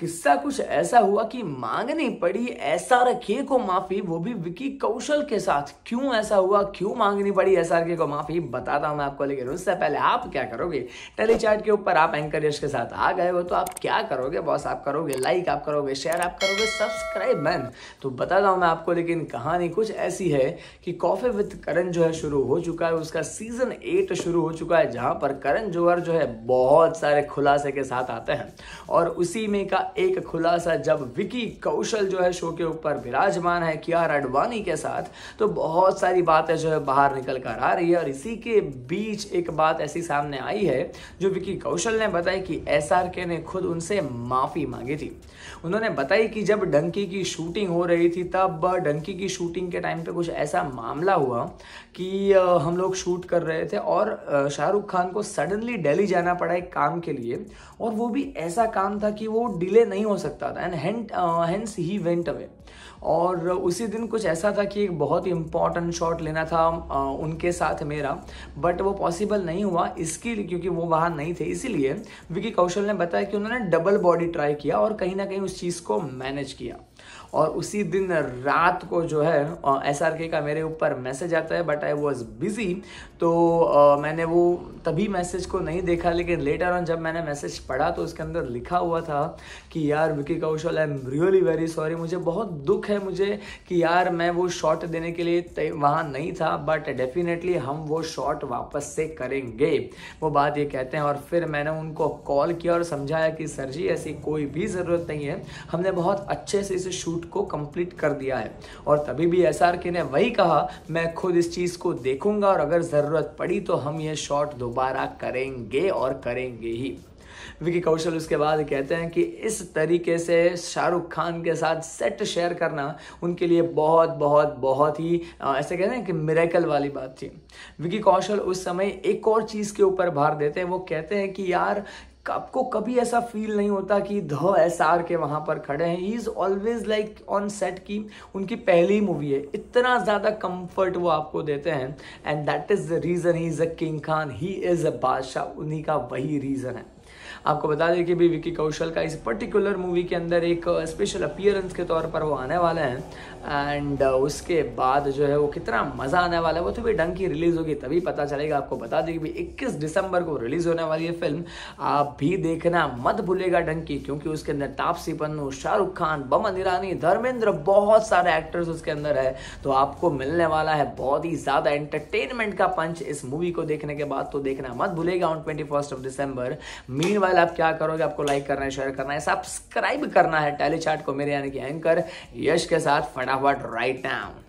किस्सा कुछ ऐसा हुआ कि मांगनी पड़ी ऐसा रखे को माफ़ी, वो भी विकी कौशल के साथ। क्यों ऐसा हुआ? क्यों मांगनी पड़ी ऐसा रखे को माफ़ी? बताता हूँ मैं आपको, लेकिन उससे पहले आप क्या करोगे? टेलीचार्ट के ऊपर आप एंकर यश के साथ आ गए हो तो आप क्या करोगे? बॉस, आप करोगे? लाइक आप करोगे? शेयर आप करोगे? Subscribe man. तो बताता हूँ मैं आपको, लेकिन कहानी कुछ ऐसी है कि कॉफ़ी विथ करण जो है शुरू हो चुका है। उसका सीज़न एट शुरू हो चुका है, जहाँ पर करण जोहर जो है बहुत सारे खुलासे के साथ आते हैं। और उसी में का एक खुलासा जब विकी कौशल जो है शो के ऊपर विराजमान है कियार अडवाणी के साथ तो बहुत सारी बातें जो है बाहर निकल कर आ रही है और इसी के बीच एक बात ऐसी सामने आई है जो विकी कौशल ने बताई कि एसआरके ने खुद उनसे माफ़ी मांगी थी। उन्होंने बताई कि जब डंकी की शूटिंग हो रही थी, तब डंकी की शूटिंग के टाइम पे कुछ ऐसा मामला हुआ कि हम लोग शूट कर रहे थे और शाहरुख खान को सडनली दिल्ली जाना पड़ा एक काम के लिए और वो भी ऐसा काम था कि वो डिले नहीं हो सकता था। And hence he went away और उसी दिन कुछ ऐसा था कि एक बहुत ही इंपॉर्टेंट शॉट लेना था आ, उनके साथ मेरा। बट वो पॉसिबल नहीं हुआ इसके लिए क्योंकि वो वहाँ नहीं थे। इसीलिए विकी कौशल ने बताया कि उन्होंने डबल बॉडी ट्राई किया और कहीं ना कहीं उस चीज़ को मैनेज किया। और उसी दिन रात को जो है एस आर के का मेरे ऊपर मैसेज आता है बट आई वॉज़ बिज़ी तो आ, मैंने वो तभी मैसेज को नहीं देखा लेकिन लेटर ऑन जब मैंने मैसेज पढ़ा तो उसके अंदर लिखा हुआ था कि यार Vicky Kaushal I am really very sorry मुझे बहुत दुख है मुझे कि यार मैं वो शॉट देने के लिए वहाँ नहीं था बट डेफिनेटली हम वो शॉट वापस से करेंगे। वो बात ये कहते हैं और फिर मैंने उनको कॉल किया और समझाया कि सर जी ऐसी कोई भी ज़रूरत नहीं है। हमने बहुत अच्छे से इसे शूट को कंप्लीट कर दिया है। और तभी भी एस ने वही कहा, मैं खुद इस चीज़ को देखूँगा और अगर ज़रूरत पड़ी तो हम ये शॉट दोबारा करेंगे और करेंगे ही। विकी कौशल उसके बाद कहते हैं कि इस तरीके से शाहरुख खान के साथ सेट शेयर करना उनके लिए बहुत बहुत बहुत ही ऐसे कहते हैं कि मिरेकल वाली बात थी। विकी कौशल उस समय एक और चीज़ के ऊपर भार देते हैं। वो कहते हैं कि, यार आपको कभी ऐसा फील नहीं होता कि ध, एस, आर के वहाँ पर खड़े हैं। He is always like on set की उनकी पहली मूवी है। इतना ज़्यादा कंफर्ट वो आपको देते हैं। And that is the reason he is a king Khan he is a बादशाह उन्हीं का वही रीज़न है। आपको बता दें कि भी विकी कौशल का इस पर्टिकुलर मूवी के अंदर एक स्पेशल अपियरेंस के तौर पर वो आने वाले हैं। एंड उसके बाद जो है वो कितना मज़ा आने वाला है, वो तो भी ढंग की रिलीज़ होगी, तभी पता चलेगा। आपको बता दें कि भी इक्कीस दिसंबर को रिलीज़ होने वाली है फ़िल्म आप भी देखना मत भूलेगा डंकी क्योंकि उसके अंदर तापसी पन्नू, शाहरुख खान, बमन ईरानी, धर्मेंद्र, बहुत सारे एक्टर्स उसके अंदर है। तो आपको मिलने वाला है बहुत ही ज़्यादा एंटरटेनमेंट का पंच इस मूवी को देखने के बाद तो देखना मत भूलेगा on twenty of December meanwhile आप क्या करोगे? आपको लाइक करना है शेयर करना है सब्सक्राइब करना है टेली चार्ट को मेरे यानी कि एंकर यश के साथ फटाफट राइट नाउ